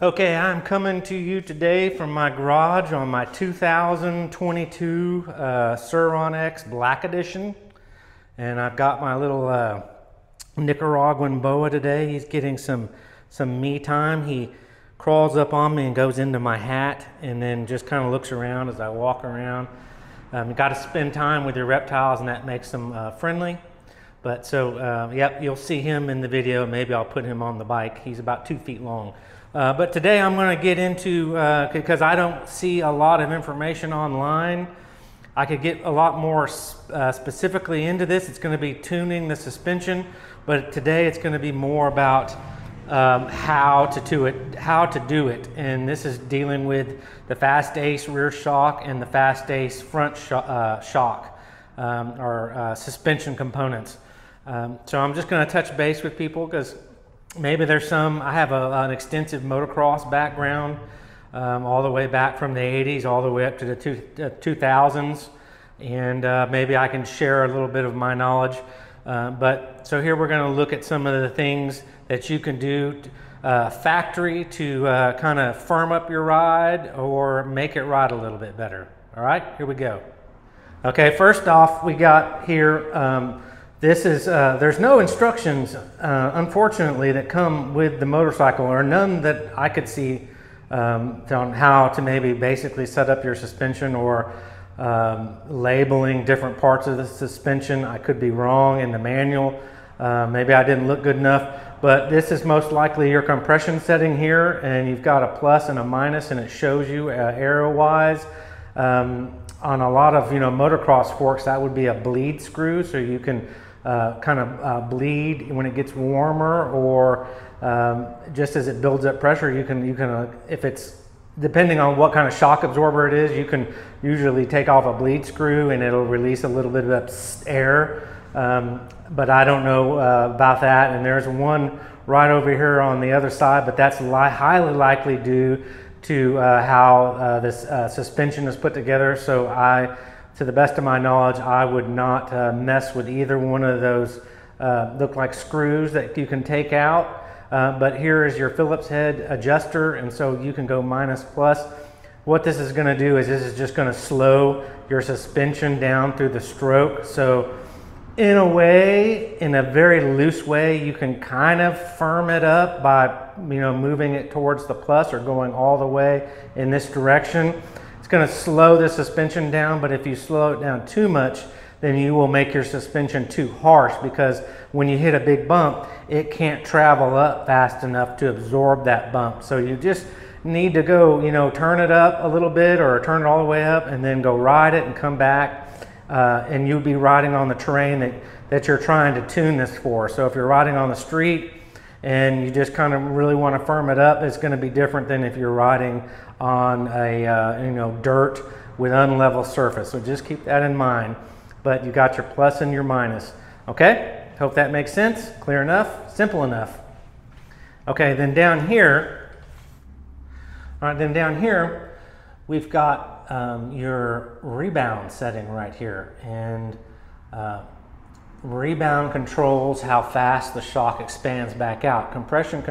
Okay, I'm coming to you today from my garage on my 2022 uh, Sur-Ron X Black Edition. And I've got my little uh, Nicaraguan boa today. He's getting some, some me time. He crawls up on me and goes into my hat and then just kind of looks around as I walk around. Um, you got to spend time with your reptiles and that makes them uh, friendly. But so, uh, yep, you'll see him in the video. Maybe I'll put him on the bike. He's about two feet long. Uh, but today I'm going to get into, because uh, I don't see a lot of information online, I could get a lot more uh, specifically into this. It's going to be tuning the suspension, but today it's going to be more about um, how to do it, how to do it. And this is dealing with the Fastace rear shock and the Fastace front sh uh, shock um, or uh, suspension components. Um, so I'm just going to touch base with people because maybe there's some, I have a, an extensive motocross background um, all the way back from the 80s all the way up to the two, uh, 2000s. And uh, maybe I can share a little bit of my knowledge. Uh, but so here we're going to look at some of the things that you can do uh, factory to uh, kind of firm up your ride or make it ride a little bit better. All right, here we go. Okay, first off, we got here um, this is, uh, there's no instructions, uh, unfortunately, that come with the motorcycle, or none that I could see um, on how to maybe basically set up your suspension or um, labeling different parts of the suspension. I could be wrong in the manual. Uh, maybe I didn't look good enough, but this is most likely your compression setting here, and you've got a plus and a minus, and it shows you uh, arrow-wise. Um, on a lot of you know motocross forks, that would be a bleed screw, so you can uh, kind of uh, bleed when it gets warmer or um, just as it builds up pressure you can you can uh, if it's depending on what kind of shock absorber it is you can usually take off a bleed screw and it'll release a little bit of air. Um, but I don't know uh, about that. And there's one right over here on the other side but that's li highly likely due to uh, how uh, this suspension is put together. So I to the best of my knowledge, I would not uh, mess with either one of those uh, look like screws that you can take out. Uh, but here is your Phillips head adjuster, and so you can go minus plus. What this is going to do is this is just going to slow your suspension down through the stroke. So in a way, in a very loose way, you can kind of firm it up by you know moving it towards the plus or going all the way in this direction. It's going to slow the suspension down, but if you slow it down too much, then you will make your suspension too harsh because when you hit a big bump, it can't travel up fast enough to absorb that bump. So you just need to go, you know, turn it up a little bit or turn it all the way up and then go ride it and come back. Uh, and you'll be riding on the terrain that, that you're trying to tune this for. So if you're riding on the street and you just kind of really want to firm it up, it's going to be different than if you're riding on a uh, you know dirt with unlevel surface. So just keep that in mind. But you got your plus and your minus. Okay, hope that makes sense. Clear enough? Simple enough. Okay, then down here, all right, then down here, we've got um, your rebound setting right here. And uh, rebound controls how fast the shock expands back out. Compression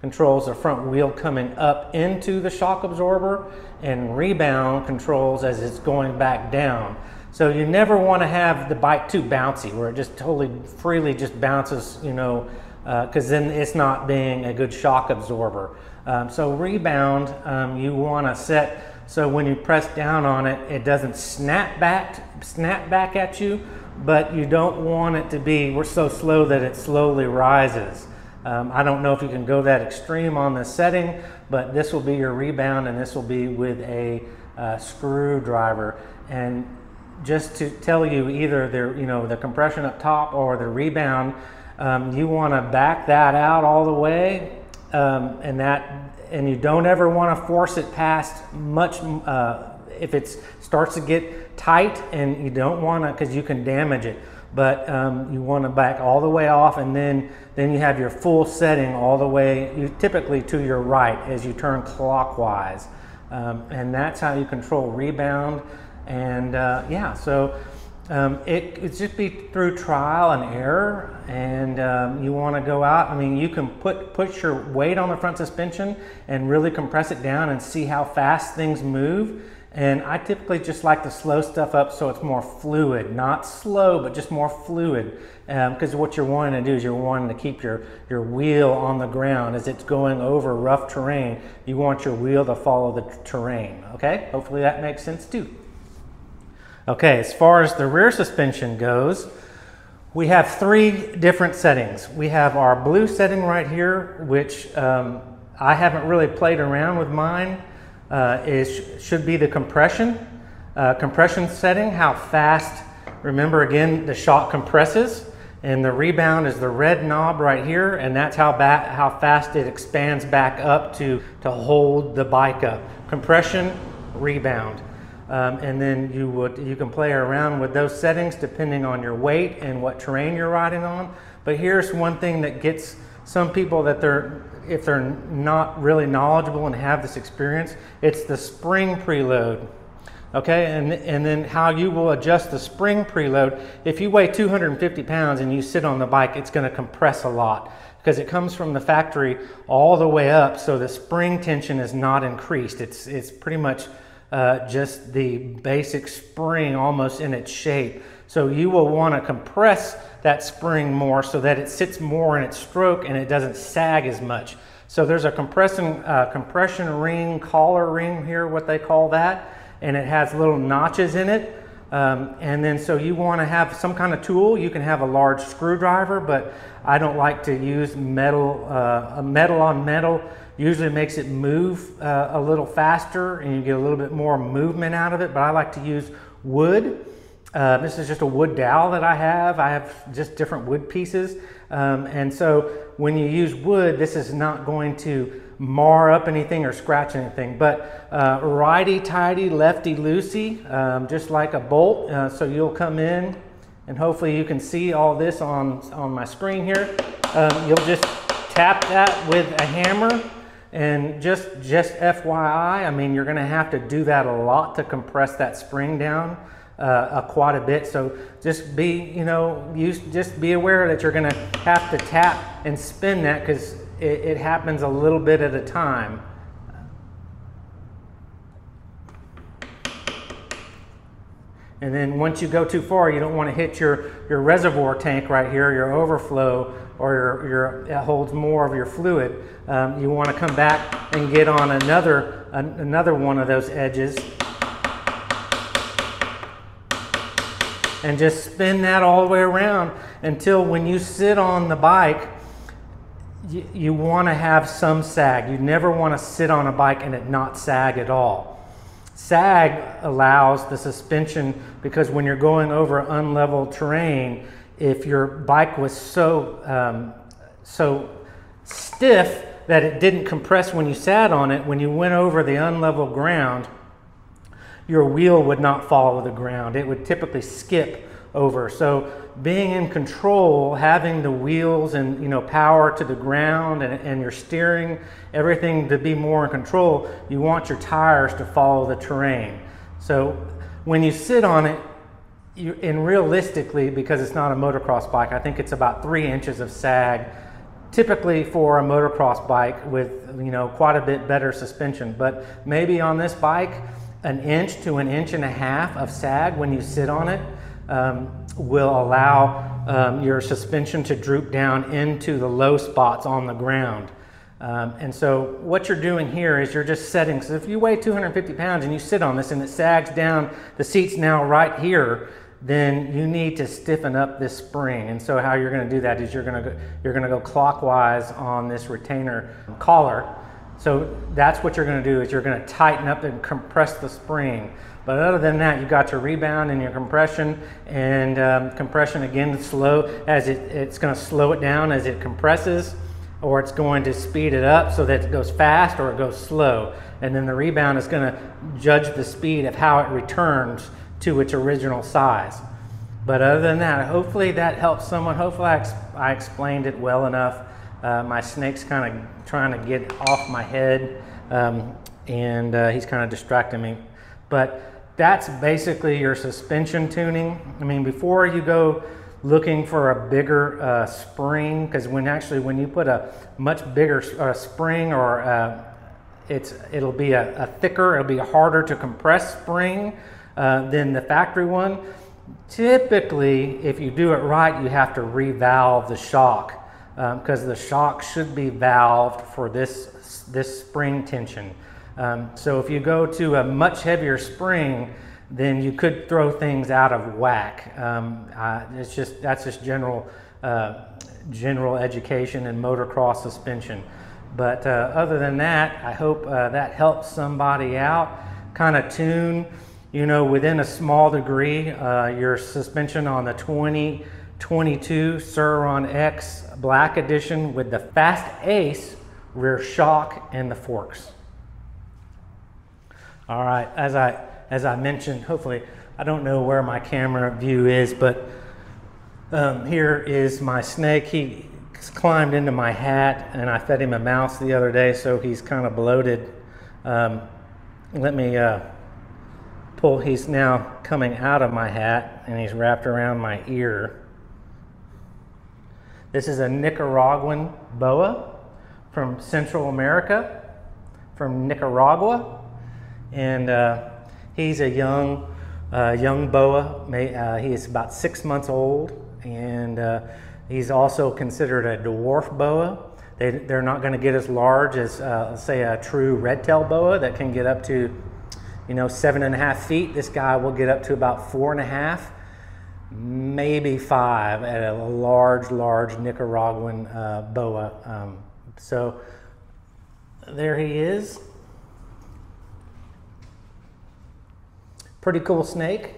controls the front wheel coming up into the shock absorber and rebound controls as it's going back down. So you never want to have the bike too bouncy where it just totally freely just bounces, you know, because uh, then it's not being a good shock absorber. Um, so rebound, um, you want to set so when you press down on it, it doesn't snap back, snap back at you, but you don't want it to be, we're so slow that it slowly rises. Um, I don't know if you can go that extreme on the setting, but this will be your rebound and this will be with a uh, screwdriver. And just to tell you either the, you know, the compression up top or the rebound, um, you want to back that out all the way um, and that and you don't ever want to force it past much uh, if it starts to get tight and you don't want to because you can damage it but um, you want to back all the way off and then then you have your full setting all the way you typically to your right as you turn clockwise um, and that's how you control rebound and uh, yeah so Um, it, it's just be through trial and error, and um, you want to go out. I mean, you can put put your weight on the front suspension and really compress it down and see how fast things move. And I typically just like to slow stuff up so it's more fluid, not slow, but just more fluid. Because um, what you're wanting to do is you're wanting to keep your, your wheel on the ground as it's going over rough terrain. You want your wheel to follow the terrain. Okay, hopefully that makes sense too. Okay, as far as the rear suspension goes, we have three different settings. We have our blue setting right here, which um, I haven't really played around with mine uh, is should be the compression. Uh, compression setting, how fast, remember again, the shock compresses and the rebound is the red knob right here and that's how, how fast it expands back up to, to hold the bike up. Compression, rebound. Um, and then you would you can play around with those settings depending on your weight and what terrain you're riding on. But here's one thing that gets some people that they're if they're not really knowledgeable and have this experience, it's the spring preload. Okay, and, and then how you will adjust the spring preload. If you weigh 250 pounds and you sit on the bike, it's going to compress a lot because it comes from the factory all the way up, so the spring tension is not increased. It's, it's pretty much uh, just the basic spring almost in its shape. So you will want to compress that spring more so that it sits more in its stroke and it doesn't sag as much. So there's a compression, uh, compression ring, collar ring here, what they call that, and it has little notches in it. Um, and then so you want to have some kind of tool. You can have a large screwdriver, but I don't like to use metal, uh, metal on metal. Usually makes it move uh, a little faster and you get a little bit more movement out of it, but I like to use wood. Uh, this is just a wood dowel that I have. I have just different wood pieces. Um, and so when you use wood, this is not going to mar up anything or scratch anything. But uh, righty tighty, lefty loosey, um, just like a bolt. Uh, so you'll come in and hopefully you can see all this on, on my screen here. Um, you'll just tap that with a hammer and just, just FYI, I mean, you're gonna have to do that a lot to compress that spring down uh, quite a bit. So just be, you know, use, just be aware that you're going to have to tap and spin that because it, it happens a little bit at a time. And then once you go too far, you don't want to hit your, your reservoir tank right here, your overflow, or your, your, it holds more of your fluid. Um, you want to come back and get on another, an, another one of those edges and just spin that all the way around until when you sit on the bike, you, you want to have some sag. You never want to sit on a bike and it not sag at all. Sag allows the suspension because when you're going over unlevel terrain, if your bike was so um, so stiff that it didn't compress when you sat on it, when you went over the unlevel ground, your wheel would not follow the ground. It would typically skip over. So being in control, having the wheels and you know power to the ground and, and your steering, everything to be more in control, you want your tires to follow the terrain. So when you sit on it, you, and realistically, because it's not a motocross bike, I think it's about three inches of sag, typically for a motocross bike with you know quite a bit better suspension. But maybe on this bike, an inch to an inch and a half of sag when you sit on it um, will allow um, your suspension to droop down into the low spots on the ground. Um, and so what you're doing here is you're just setting, so if you weigh 250 pounds and you sit on this and it sags down, the seat's now right here, then you need to stiffen up this spring. And so how you're gonna do that is you're gonna go, you're gonna go clockwise on this retainer collar so that's what you're going to do is you're going to tighten up and compress the spring. But other than that, you've got your rebound and your compression, and um, compression again slow as it, it's going to slow it down as it compresses, or it's going to speed it up so that it goes fast or it goes slow. And then the rebound is going to judge the speed of how it returns to its original size. But other than that, hopefully that helps someone. Hopefully I, ex I explained it well enough. Uh, my snake's kind of trying to get off my head, um, and uh, he's kind of distracting me. But that's basically your suspension tuning. I mean, before you go looking for a bigger uh, spring, because when actually when you put a much bigger uh, spring or uh, it's it'll be a, a, thicker, it'll be a harder to compress spring uh, than the factory one. Typically, if you do it right, you have to revalve the shock because um, the shock should be valved for this this spring tension. Um, so if you go to a much heavier spring, then you could throw things out of whack. Um, uh, it's just that's just general uh, general education and motocross suspension. But uh, other than that, I hope uh, that helps somebody out. Kind of tune, you know, within a small degree, uh, your suspension on the 2022 Sur-Ron X Black Edition with the Fast Ace rear shock and the forks. All right, as I as I mentioned, hopefully I don't know where my camera view is, but um, here is my snake. He climbed into my hat, and I fed him a mouse the other day, so he's kind of bloated. Um, let me uh, pull. He's now coming out of my hat, and he's wrapped around my ear. This is a Nicaraguan boa from Central America, from Nicaragua. And uh, he's a young, uh, young boa. Uh, he is about six months old, and uh, he's also considered a dwarf boa. They, they're not going to get as large as, uh, say, a true red-tail boa that can get up to, you know, seven and a half feet. This guy will get up to about four and a half, maybe five at a large, large Nicaraguan uh, boa. Um, so there he is. Pretty cool snake.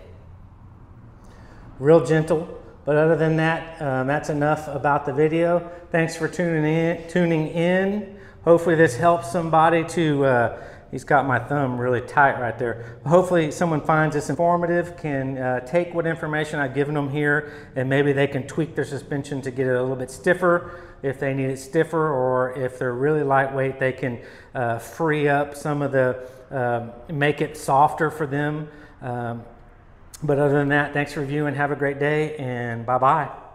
Real gentle. But other than that, um, that's enough about the video. Thanks for tuning in. Tuning in. Hopefully this helps somebody to, uh, he's got my thumb really tight right there. Hopefully someone finds this informative, can uh, take what information I've given them here, and maybe they can tweak their suspension to get it a little bit stiffer if they need it stiffer, or if they're really lightweight, they can uh, free up some of the, uh, make it softer for them. Um, but other than that, thanks for viewing. Have a great day and bye bye.